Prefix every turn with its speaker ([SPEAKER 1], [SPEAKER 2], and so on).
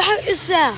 [SPEAKER 1] بحق الساعة